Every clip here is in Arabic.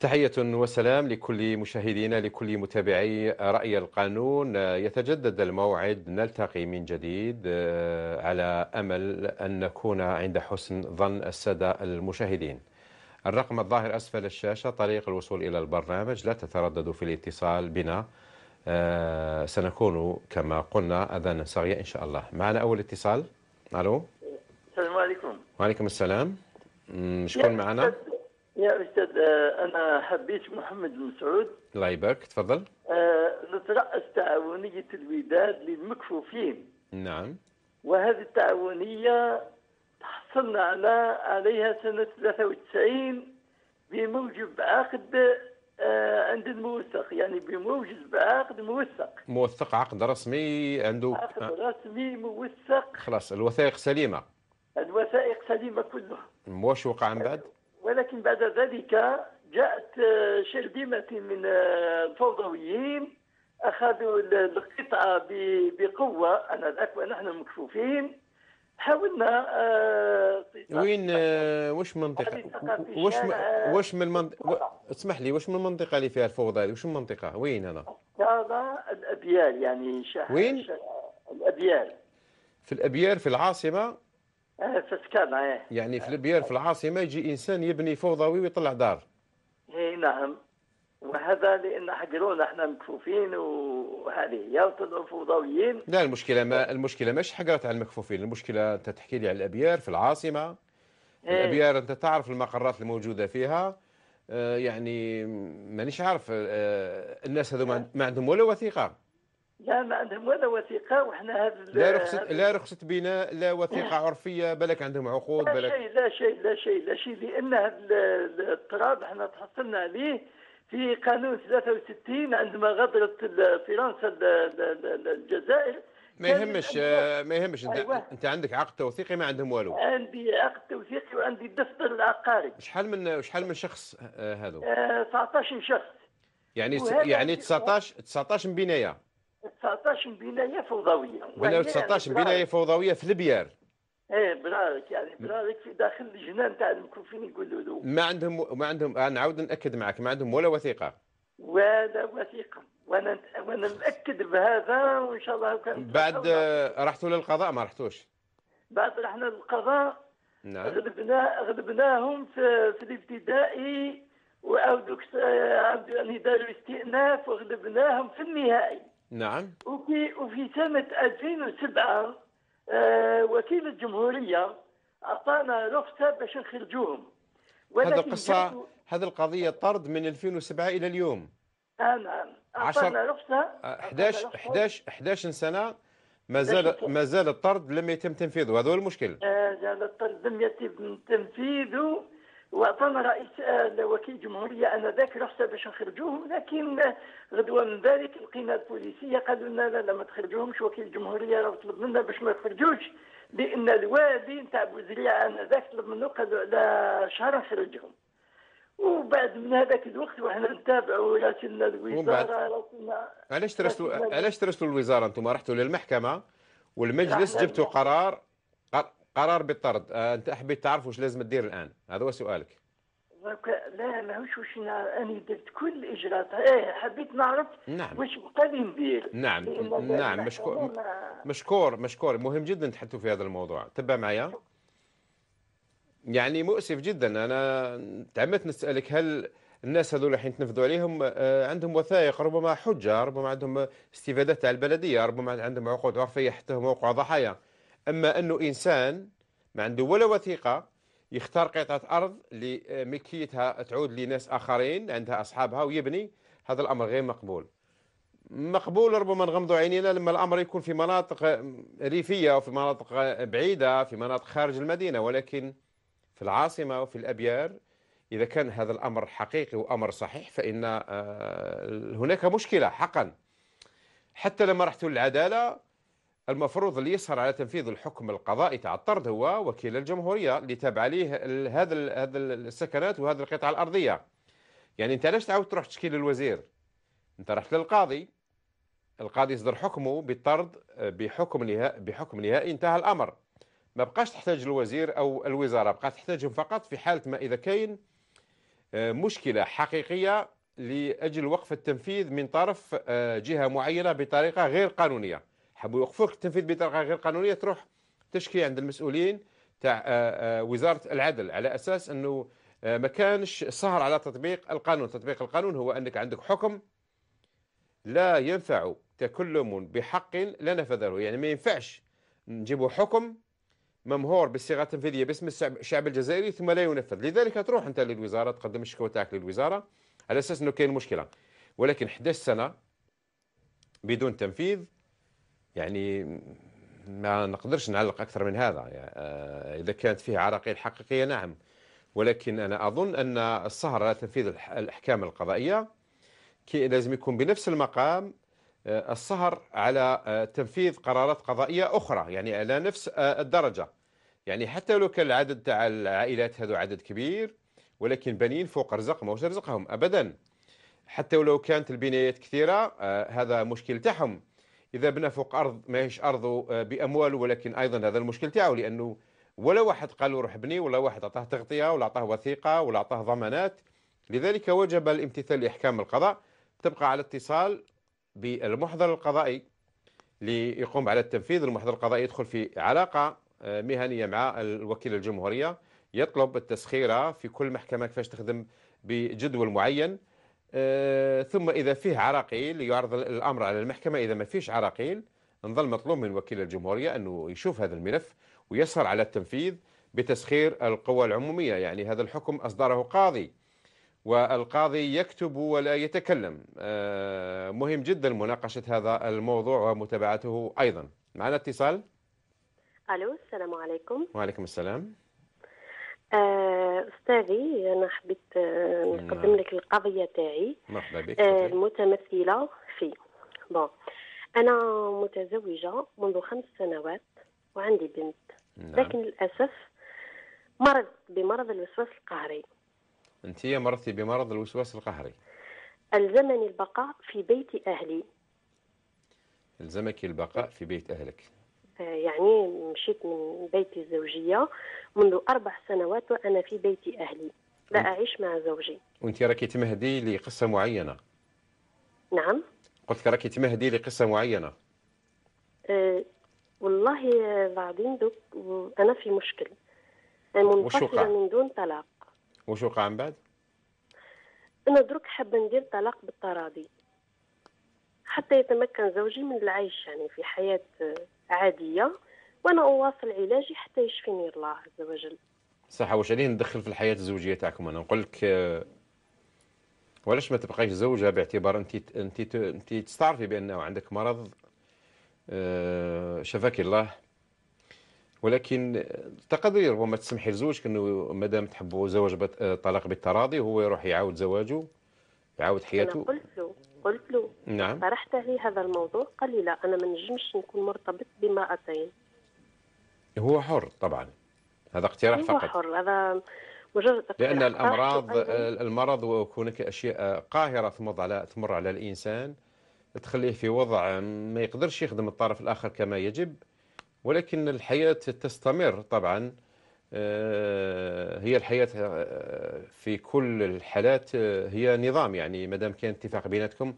تحية وسلام لكل مشاهدينا لكل متابعي رأي القانون. يتجدد الموعد نلتقي من جديد آه، على أمل أن نكون عند حسن ظن السادة المشاهدين. الرقم الظاهر أسفل الشاشة طريق الوصول إلى البرنامج لا تترددوا في الاتصال بنا. آه، سنكون كما قلنا أذانا صغيرة إن شاء الله. معنا أول اتصال. ألو؟ السلام عليكم. وعليكم السلام. شكون معنا؟ يا أستاذ آه، أنا حبيت محمد بن سعود الله يبارك تفضل. آه، نترأس تعاونية الوداد للمكفوفين نعم. وهذه التعاونية تحصلنا على عليها سنة 93 بموجب عقد آه، عند الموثق. يعني بموجب عقد موثق. موثق عقد رسمي عنده عقد رسمي موثق. خلاص الوثائق سليمة. الوثائق سليمة كلها. واش وقع من بعد؟ ولكن بعد ذلك جاءت شرذمة من الفوضويين أخذوا ال- القطعة بقوة أنا ذاك ونحن مكفوفين حاولنا آه، وين آه، واش منطقة؟ واش واش من المنطقة اسمح لي واش من المنطقة اللي فيها الفوضى هذه؟ واش من المنطقة؟ وين هنا هذا الأبيال يعني شح وين؟ الأبيال. في الأبيار في العاصمة؟ آه، فسكان آه. يعني في الأبيار في العاصمة يجي إنسان يبني فوضوي ويطلع دار. إيه نعم. وهذا لأن حقرونا إحنا مكفوفين وهذه هي وطلعوا فوضويين لا المشكلة ما المشكلة مش حقرت على المكفوفين المشكلة أنت تحكي لي على الأبيار في العاصمة. إيه. الأبيار أنت تعرف المقرات الموجودة فيها. آه، يعني مانيش عارف آه، الناس هذو ما- ما عندهم ولا وثيقة. لا ما عندهم ولا وثيقة وإحنا هذا لا رخصة لا رخصة بناء لا وثيقة عرفية بالك عندهم عقود لا بالك شيء لا شيء لا شيء لا شيء لأن هذا ال- التراب إحنا تحصلنا عليه في قانون 63 عندما غادرت فرنسا ال- ال- ال- الجزائر. ما يهمش آه، ما يهمش انت أيوة. انت عندك عقد توثيقي ما عندهم والو. عندي عقد توثيقي وعندي الدفتر العقاري شحال من شحال من شخص آه، هذو آه، 19 شخص. يعني يعني في- 19 19 بناية. 19 بنايه فوضوية. ولا وهي 19 يعني بنايه فوضوية في البيار. إيه برارك يعني برارك في داخل الجنان تاع المكفوفين يقولوا له. ما عندهم ما عندهم أنا نعاود نأكد معك ما عندهم ولا وثيقة. ولا وثيقة. وأنا وأنا متاكد بهذا وإن شاء الله كان بعد رحتوا للقضاء ما رحتوش؟ بعد رحنا للقضاء نعم. غلبنا غلبناهم في, في الابتدائي وعاودوا عاودوا يعني داروا استئناف وغلبناهم في النهائي. نعم. وفي وفي سنة 2007 آه، وكيل الجمهورية أعطانا رخصة باش نخرجوهم هذا جاتوا- هذه القضية طرد من 2007 إلى اليوم. آه نعم. أعطانا 11 رخصة. 11 11 سنة ما زال ما زال الطرد لم يتم تنفيذه هذا هو المشكل. آه، جعل الطرد لم يتم تنفيذه. واعطانا رئيس وكيل جمهورية انذاك رخصه باش نخرجوهم لكن غدوة من ذلك لقينا البوليسية قالوا لنا لا لا ما تخرجوهمش وكيل الجمهوريه راه طلب منا باش ما يخرجوش لأن الوالي نتاع بوزريعه انذاك طلب منه قالوا على شهر نخرجهم وبعد من هذاك الوقت وحنا نتابعوا راسلنا؟ الوزارة علاش ترسلوا علاش ترسلوا الوزارة أنتم رحتوا للمحكمة والمجلس جبتوا. قرار قر- قرار بالطرد. آه، أنت حبيت تعرف واش لازم تدير الآن. هذا هو سؤالك. لا ماهوش واش نا- أنا درت كل الاجراءات إيه حبيت نعرف نعم. واش بقى لي ندير. نعم لأن نعم المحكمة مشكور مشكور مشكور. مهم جدا تحدثوا في هذا الموضوع. تبع معي يعني مؤسف جدا. أنا تعمدت نسألك هل الناس هذول الحين تنفذوا عليهم؟ آه، عندهم وثائق ربما حجة ربما عندهم استفادات على البلدية ربما عندهم عقود عرفية حتى هم وقعوا ضحايا. أما أنه إنسان ما عنده ولا وثيقة يختار قطعة أرض لملكيتها تعود لناس آخرين عندها أصحابها ويبني هذا الأمر غير مقبول. مقبول ربما نغمضوا عينينا لما الأمر يكون في مناطق ريفية وفي مناطق بعيدة في مناطق خارج المدينة ولكن في العاصمة وفي الأبيار إذا كان هذا الأمر حقيقي وأمر صحيح فإن آه، هناك مشكلة حقا. حتى لما رحتوا للعدالة المفروض اللي يسهر على تنفيذ الحكم القضائي تاع الطرد هو وكيل الجمهورية اللي تابع عليه هذا هذا السكنات وهذه القطع الأرضية. يعني أنت علاش تعاود تروح تشكي للوزير أنت رحت للقاضي. القاضي يصدر حكمه بالطرد آه، بحكم نهائي بحكم نهائي انتهى الأمر. ما بقاش تحتاج الوزير أو الوزارة بقى تحتاجهم فقط في حالة ما إذا كاين آه، مشكلة حقيقية لأجل وقف التنفيذ من طرف آه، جهة معينة بطريقة غير قانونية. حبوا يوقفوك. التنفيذ بطريقة غير قانونية تروح تشكي عند المسؤولين تاع وزارة العدل على أساس أنه ما كانش سهر على تطبيق القانون. تطبيق القانون هو أنك عندك حكم لا ينفع تكلم بحق لا نفذه. يعني ما ينفعش نجيبوا حكم ممهور بالصيغه التنفيذية باسم الشعب الجزائري ثم لا ينفذ. لذلك تروح أنت للوزارة تقدم الشكوى تاعك للوزارة على أساس إنه كاين مشكلة. ولكن 11 سنة بدون تنفيذ يعني ما نقدرش نعلق أكثر من هذا. يعني إذا كانت فيه عراقيل حقيقية نعم. ولكن أنا أظن أن السهر على تنفيذ الأحكام القضائية لازم يكون بنفس المقام آه، السهر على آه، تنفيذ قرارات قضائية أخرى يعني على نفس الدرجة. يعني حتى لو كان العدد تاع العائلات هذو عدد كبير ولكن بنين فوق رزق ما رزقهم أبدا. حتى ولو كانت البنايات كثيرة هذا مشكل تاعهم. إذا بنى فوق أرض ماهيش أرضه بأمواله ولكن أيضا هذا المشكل تاعه لأنه ولا واحد قال له روح بني ولا واحد أعطاه تغطية ولا أعطاه وثيقة ولا أعطاه ضمانات. لذلك وجب الامتثال لإحكام القضاء. تبقى على اتصال بالمحضر القضائي ليقوم على التنفيذ. المحضر القضائي يدخل في علاقة آه، مهنية مع الوكيل الجمهورية. يطلب التسخيرة في كل محكمة كيفاش تخدم بجدول معين. آه، ثم إذا فيه عراقيل يعرض الأمر على المحكمة إذا ما فيش عراقيل نظل مطلوب من وكيل الجمهورية أنه يشوف هذا الملف ويسهر على التنفيذ بتسخير القوى العمومية. يعني هذا الحكم أصدره قاضي والقاضي يكتب ولا يتكلم. آه، مهم جدا مناقشة هذا الموضوع ومتابعته أيضا. معنا اتصال؟ ألو السلام عليكم. وعليكم السلام. آه، أستاذي أنا حبيت آه، نقدم نعم. لك القضية تاعي. مرحبا بك المتمثلة في. بون أنا متزوجة منذ خمس سنوات وعندي بنت. نعم. لكن للأسف مرضت بمرض الوسواس القهري. أنت مرضتي بمرض الوسواس القهري. ألزمني البقاء في بيت أهلي. ألزمك البقاء في بيت أهلك. آه، يعني مشيت من بيتي الزوجية منذ أربع سنوات وأنا في بيت أهلي. لا أعيش مع زوجي. وأنت راكي تمهدي لقصة معينة. نعم. قلت راكي تمهدي لقصة معينة. أه والله بعدين دوك أنا في مشكل. منفصلة من دون طلاق. وش وقع من بعد؟ أنا درك حابة ندير طلاق بالتراضي. حتى يتمكن زوجي من العيش يعني في حياة عادية وأنا أواصل علاجي حتى يشفيني الله عز وجل. صح واش عليه ندخل في الحياة الزوجية تاعكم؟ أنا نقول لك ولاش ما تبقايش زوجة باعتبار أنت أنت أنت تستعرفي بأنه عندك مرض آه، شفاك الله. ولكن تقدري ربما تسمحي لزوجك انه مادام تحبوا زواج طلاق بالتراضي هو يروح يعاود زواجه يعاود حياته. أنا قلت له. قلت له نعم. طرحت عليه هذا الموضوع؟ قال لي لا أنا ما نجمش نكون مرتبط بامرأتين هو حر طبعا. هذا اقتراح هو فقط. حر. هذا مجرد لأن الأمراض المرض وهناك أشياء قاهرة تمر على تمر على الإنسان تخليه في وضع ما يقدرش يخدم الطرف الآخر كما يجب ولكن الحياة تستمر طبعا. هي الحياة آه، في كل الحالات آه، هي نظام يعني ما دام كان اتفاق بيناتكم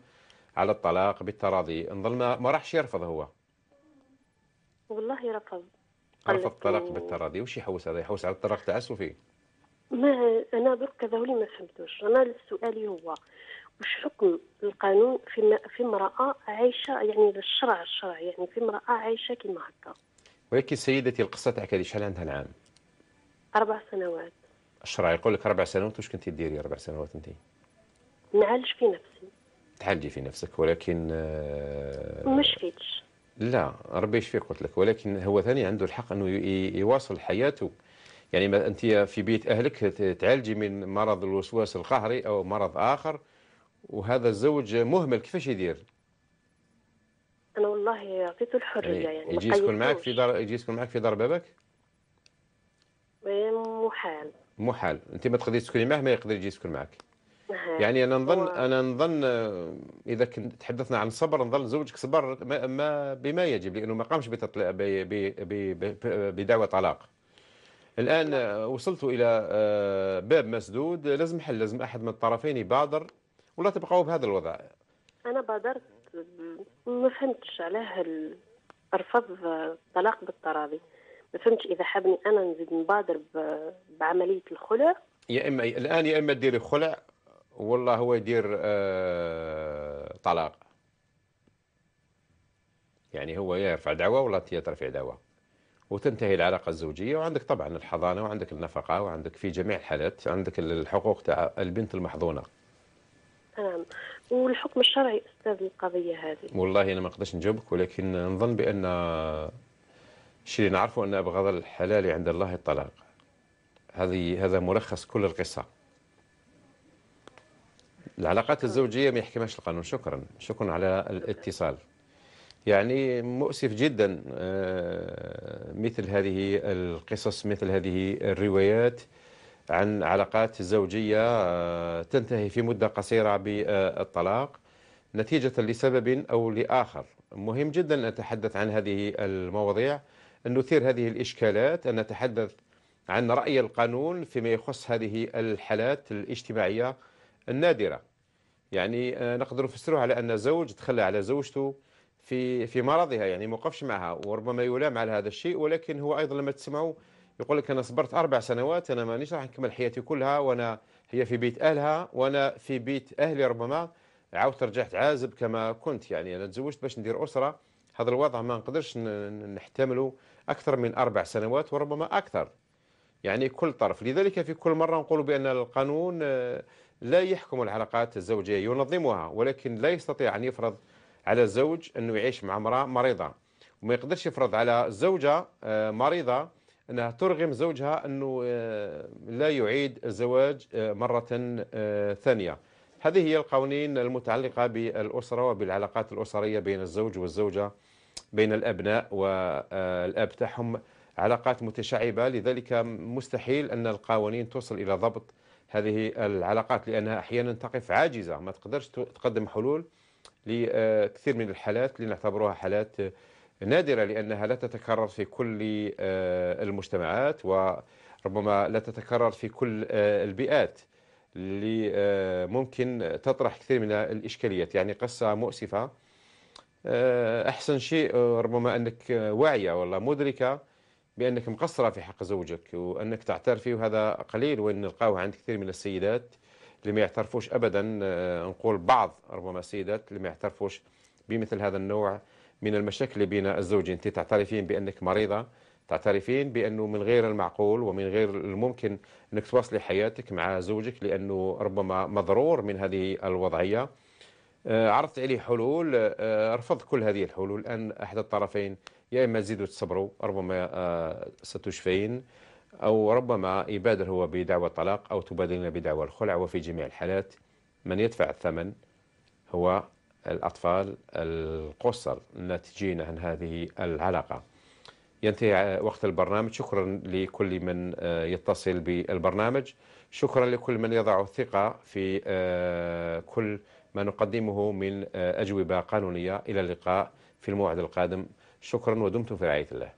على الطلاق بالتراضي نظل ما راحش يرفض هو. والله رفض. رفض الطلاق بالتراضي وش يحوس هذا؟ يحوس على الطلاق تعسفي ما أنا درك هذا ما فهمتوش. أنا سؤالي هو وش حكم القانون في في امرأة عايشة يعني للشرع الشرع يعني في امرأة عايشة كما هكا؟ ولكن سيدتي القصة تاعك هذه شحال عندها العام؟ أربع سنوات. الشرع يقول لك أربع سنوات واش كنتي ديري أربع سنوات أنت؟ نعالج في نفسي. تعالجي في نفسك ولكن آه ما شفيتش لا ربي يشفيك قلت لك ولكن هو ثاني عنده الحق إنه يواصل حياته. يعني ما أنت في بيت أهلك تعالجي من مرض الوسواس القهري أو مرض آخر وهذا الزوج مهمل كيفاش يدير؟ أنا والله اعطيته الحرية يعني, يعني يجي يسكن معك في دار يجي يسكن معك في دار بابك محال. محال. أنت ما تقدري تسكني معه ما يقدر يجي يسكن معك يعني أنا نظن أنا نظن إذا كنت تحدثنا عن الصبر نظن زوجك صبر ما بما يجب لأنه ما قامش بدعوى طلاق. الآن وصلت إلى آه، باب مسدود. لازم حل لازم أحد من الطرفين يبادر ولا تبقوا بهذا الوضع؟ أنا بادرت ما فهمتش علاه رفض الطلاق بالتراضي ما فهمتش إذا حابني أنا نزيد نبادر بعملية الخلع. يا إما الآن يا إما تديري خلع والله هو يدير آه، طلاق. يعني هو يرفع دعوة ولا ترفع دعوة وتنتهي العلاقة الزوجية وعندك طبعا الحضانة وعندك النفقة وعندك في جميع الحالات عندك الحقوق تاع البنت المحظونة. تمام. والحكم الشرعي أستاذ القضية هذه. والله أنا ما نقدرش نجاوبك ولكن نظن بأن اللي نعرفه أن أبغض الحلال عند الله الطلاق. هذه هذا ملخص كل القصة. العلاقات الزوجية ما يحكمهاش القانون. شكرا. شكرا على الاتصال. يعني مؤسف جدا آه، مثل هذه القصص مثل هذه الروايات عن علاقات زوجية آه، تنتهي في مدة قصيرة بالطلاق نتيجة لسبب أو لآخر. مهم جدا أن نتحدث عن هذه المواضيع. أن نثير هذه الإشكالات أن نتحدث عن رأي القانون فيما يخص هذه الحالات الاجتماعية النادرة. يعني آه، نقدر نفسرها على أن زوج تخلى على زوجته في في مرضها يعني ما وقفش معها وربما يلام على هذا الشيء ولكن هو أيضا لما تسمعوا يقول لك أنا صبرت أربع سنوات أنا مانيش راح نكمل حياتي كلها وأنا هي في بيت أهلها وأنا في بيت أهلي ربما عاودت رجعت عازب كما كنت. يعني أنا تزوجت باش ندير أسرة هذا الوضع ما نقدرش نحتمله أكثر من أربع سنوات وربما أكثر. يعني كل طرف. لذلك في كل مرة نقول بأن القانون آه، لا يحكم العلاقات الزوجية ينظمها ولكن لا يستطيع أن يفرض على الزوج أنه يعيش مع امرأة مريضة. وما يقدرش يفرض على زوجة آه، مريضة أنها ترغم زوجها أنه آه، لا يعيد الزواج مرة ثانية. هذه هي القوانين المتعلقة بالأسرة وبالعلاقات الأسرية بين الزوج والزوجة. بين الأبناء والأب تاعهم علاقات متشعبة. لذلك مستحيل أن القوانين توصل إلى ضبط هذه العلاقات لأنها أحيانا تقف عاجزة. ما تقدرش تقدم حلول لكثير من الحالات اللي نعتبروها حالات نادرة لأنها لا تتكرر في كل آه، المجتمعات وربما لا تتكرر في كل آه، البيئات اللي آه، ممكن تطرح كثير من الإشكاليات. يعني قصة مؤسفة آه، أحسن شيء آه، ربما أنك آه، واعية والله مدركة بأنك مقصرة في حق زوجك وأنك تعترفي وهذا قليل وإن نلقاه عند كثير من السيدات اللي ما يعترفوش أبدا آه، نقول بعض ربما السيدات اللي ما يعترفوش بمثل هذا النوع من المشاكل بين الزوجين أنت تعترفين بأنك مريضة تعترفين بأنه من غير المعقول ومن غير الممكن أنك تواصلي حياتك مع زوجك لأنه ربما مضرور من هذه الوضعية. آه، عرضت عليه حلول آه، رفض كل هذه الحلول. الآن أحد الطرفين يا إما تزيدوا تصبروا ربما آه، ستشفين أو ربما يبادر هو بدعوى الطلاق أو تبادرين بدعوى الخلع. وفي جميع الحالات من يدفع الثمن هو الأطفال القصر الناتجين عن هذه العلاقة. ينتهي وقت البرنامج. شكرا لكل من آه، يتصل بالبرنامج. شكرا لكل من يضع الثقة في آه، كل ما نقدمه من آه، أجوبة قانونية. إلى اللقاء في الموعد القادم. شكرا ودمتم في رعاية الله.